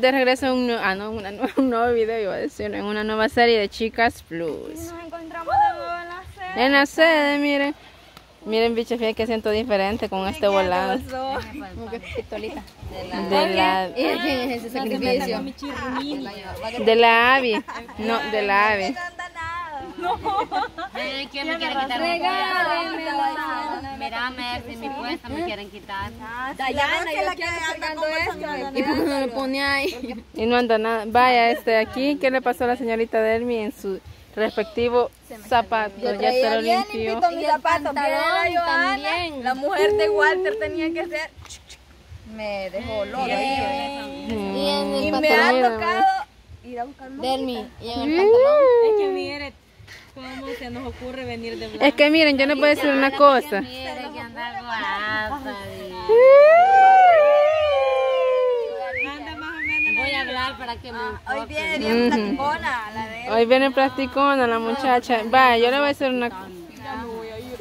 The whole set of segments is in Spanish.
De regreso a un, ah, no, una, un nuevo video, iba a decir, en una nueva serie de Chicas Plus. Nos encontramos de nuevo en la sede. En la sede, miren. Miren, bicho, fíjate que siento diferente con este que pistolita. De la, ¿Quién es ese sacrificio? de la AVI. No, de la AVI. No. Eh, ¿Quién me quiere quitar puesto? Mira, Mercy, mi puesto me quieren quitar. Dayana, yo quiero cargando esto. ¿Y por qué no lo pone ahí? Y no anda nada. Vaya, este, aquí, ¿qué le pasó a la señorita Delmi en su respectivo zapato? Ya se lo limpió. mis zapatos. pantalón también. La mujer de Walter tenía que ser. Me dejó loca. Mm. Y Y me ha tocado ir a buscar. Delmi. Y en el pantalón. Es que mire, cómo se nos ocurre venir de blanco. Es que miren, yo voy a decir una cosa. Mire que anda guapa. Anda más o menos. Voy a hablar para que me Hoy enfoque. viene bien platicona, la de. Hoy viene plasticona la muchacha. Vaya, yo le voy a decir una cosa.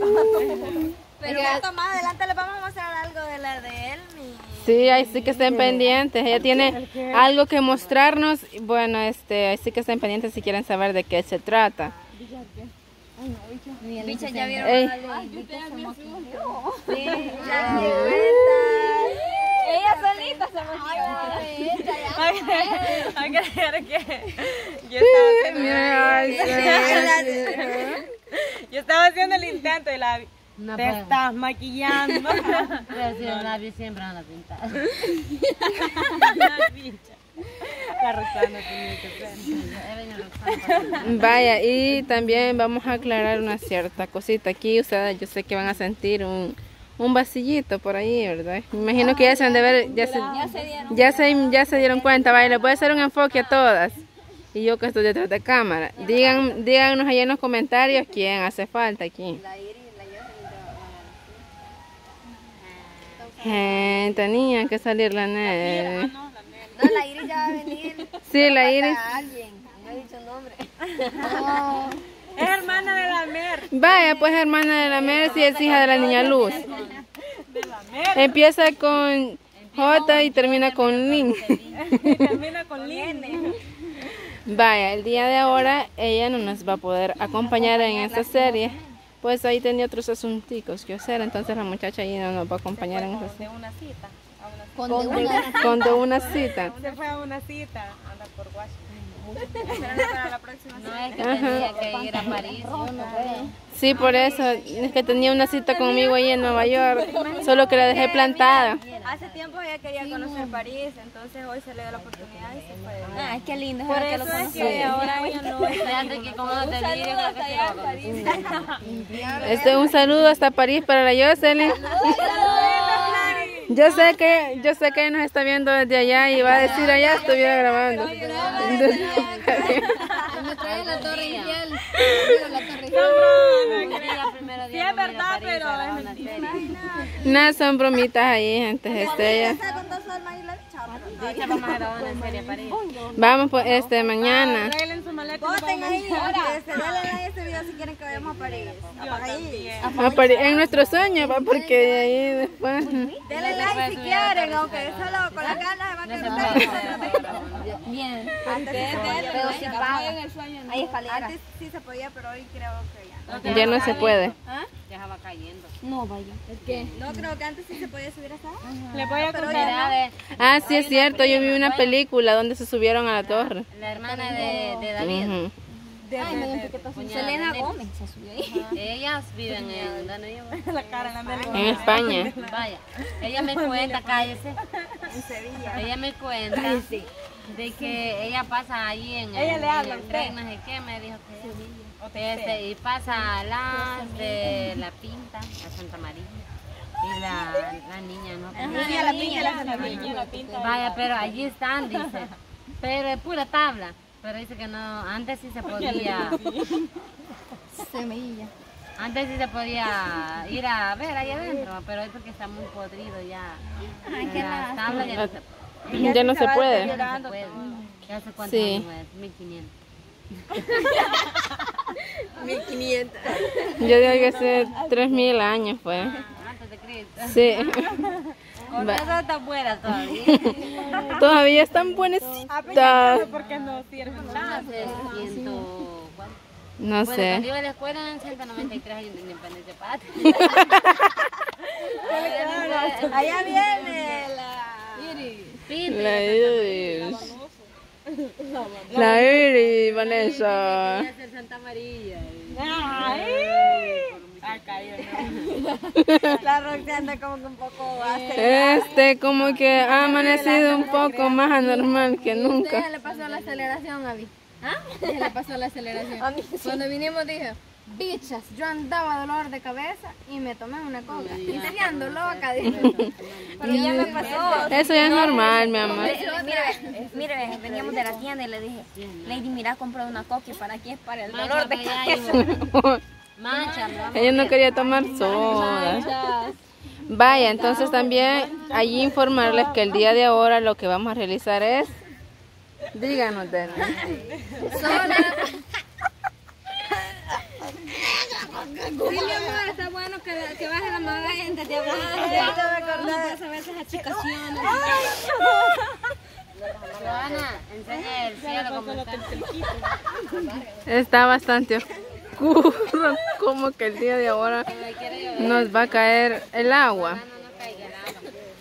Pero más adelante les vamos a mostrar algo de la de él. Sí, ahí sí que estén pendientes. Ella tiene algo que mostrarnos. Bueno, este, ahí sí que estén pendientes si quieren saber de qué se trata. Bicha, ya vieron Ey. la de Sí, ya vuelta. Ella solita se Hay que creer que yo estaba haciendo, Ay, sí. yo estaba haciendo el intento y la No te puedo. estás maquillando. Pero si los labios siempre van a pintar. Vaya, y también vamos a aclarar una cierta cosita. Aquí ustedes, yo sé que van a sentir un, un vasillito por ahí, ¿verdad? Me imagino que ya se han de ver, ya se, ya se, ya se dieron cuenta. Vaya, les voy a hacer un enfoque a todas. Y yo que estoy detrás de cámara. Digan, díganos ahí en los comentarios quién hace falta aquí. Eh, tenía que salir la neve. La Iris ya va a venir. Sí, la Iris. A alguien. No he dicho nombre. Es hermana de la Mer. Vaya, pues hermana de la Mercy es hija de la niña Luz. Empieza con J y termina con Lin. Y termina con Lini. Vaya, el día de ahora ella no nos va a poder acompañar en esta serie. Pues ahí tenía otros asunticos que hacer, entonces la muchacha ahí no nos va a acompañar en esta De serie. una cita. Con de una. Con de una cita. Se fue a una cita. Anda por Washington. Para la próxima. No es que tenía que ir a París. Sí, por eso, es que tenía una cita conmigo ahí en Nueva York, solo que la dejé plantada. Hace tiempo ella quería conocer París, entonces hoy se le dio la oportunidad y se fue. Ah, qué lindo. Por ojalá que lo eso es que ahora ella no Fíjate que como no te que lo conocí. Este, un saludo hasta París para la Jocelyn. Yo sé que, yo sé que nos está viendo desde allá y va a decir allá estuviera grabando. Me son bromitas ahí, gente. Este. Vamos pues este mañana. si quieren que vayamos a París. A París. A París, en nuestro sueño, va, porque de ahí después. Denle like si quieren, aunque solo con las ganas se van a quedar. Bien. Pero si pagan Hay. Antes sí se podía, pero hoy creo que ya. Ya no se puede. Ya se va cayendo. No, vaya. ¿Es que? No, creo que antes sí se podía subir hasta abajo. Le voy a Pero contar. Ah, sí es cierto, yo vi una película donde se subieron a la torre. la hermana de, de David. Ay, piquetazo. Selena Gómez se subió ahí. Ellas viven en. La cara la España. Vaya, ella me cuenta, cállese. En Sevilla. Ella me cuenta de que ella pasa ahí en el, Ella le habla el tren, no sé qué, me dijo que este, y pasa a las de la Pinta, a Santa María. Y la, la niña, ¿no? Niña, la piña, la La niña, la pinta. Vaya, pero allí están, dice. Pero es pura tabla. Pero dice que no, antes sí se podía, Semilla. antes sí se podía ir a ver ahí adentro, pero es porque está muy podrido ya. Ay, qué Las tablas ya no se Ya no se puede. Ya no se puede. Ya hace cuánto Sí. años es, 1500. 1500. Yo digo que hace 3000 años fue. Antes de Cristo. Sí. Por Va. eso está buena todavía. Todavía están buenecitas. Porque no sirven nada. No. ¿cuánto? No Bueno, sé. cuando iba a la escuela en 193 años de independencia patria. Allá viene la... Pinto, La ya Iris. La Iris, Vanessa. quería ser Santa María. La Roxy anda como que un poco. Este como que ha amanecido un poco más anormal que nunca. Se le pasó la aceleración, Abby. ¿Ah? Se le pasó la aceleración. Cuando vinimos dije, bichas, yo andaba dolor de cabeza y me tomé una coca. Y seguía ando loca, dije. Pero ya me pasó. Eso ya es normal, mi amor. Mire, mire, veníamos de la tienda y le dije, Lady, mira, compré una coca para aquí es para el dolor de cabeza. Ella no quería tomar soda. Vaya, entonces también allí informarles que el día de ahora lo que vamos a realizar es... Díganos. Sí, mi amor, está bueno que, que baje la de hablar. a veces achicaciones. Joana, enseña el cielo como está. Está bastante como que el día de ahora nos va a caer el agua.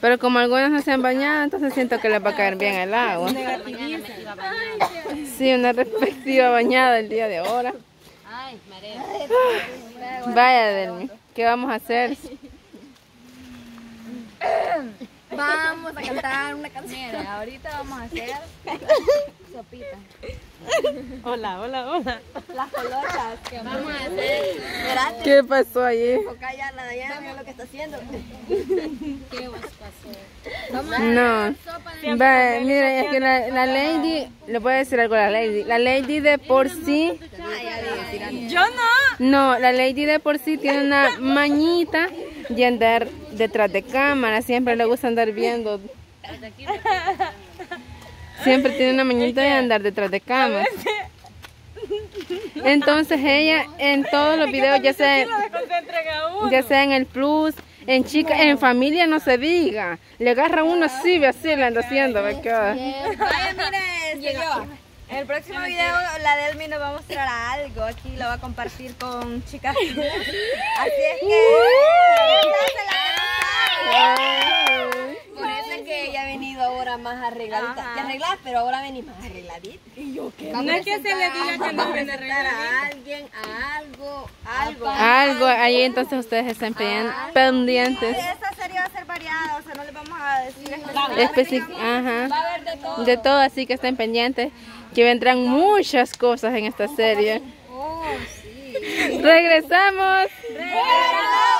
Pero como algunas no se han bañado, entonces siento que les va a caer bien el agua. Sí, una respectiva bañada el día de ahora. Vaya, Delmi, ¿qué vamos a hacer? Vamos a cantar una canción. Ahorita vamos a hacer sopita. Hola, hola, hola. Las colotas. Vamos a hacer. ¿Qué pasó allí? acá ya la Dayana, mira lo que está haciendo. ¿Qué os pasó? No. Va, mira, es que la, la lady, le voy a decir algo a la lady. La lady de por sí, Yo no. no, la lady de por sí tiene una mañita de andar detrás de cámara. Siempre le gusta andar viendo. Siempre tiene una mañita de andar detrás de cámara. Entonces ella en todos los videos, ya sea, ya sea en el plus, en chica, en familia no se diga. Le agarra uno así, ve así, le anda haciendo, ve mire, este, en el próximo video la Delmi nos va a mostrar algo. Aquí lo va a compartir con chicas. Así es que... se la sabe. Por eso es que ella ha venido ahora más arregladita. Pero ahora vení más arregladita. Y yo qué No es que se le diga que no a viene a alguien, a algo, algo. Algo, ahí entonces ustedes están pen- pendientes. Esta serie va a ser variada, o sea, no les vamos a decir Especi- ajá. De todo, así que estén pendientes. Que vendrán muchas cosas en esta serie. Regresamos. específicamente.